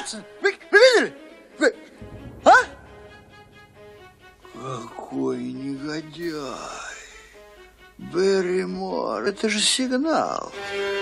Братцы, вы, вы видели? Вы, а? Какой негодяй. Берримор, это же сигнал. Сигнал.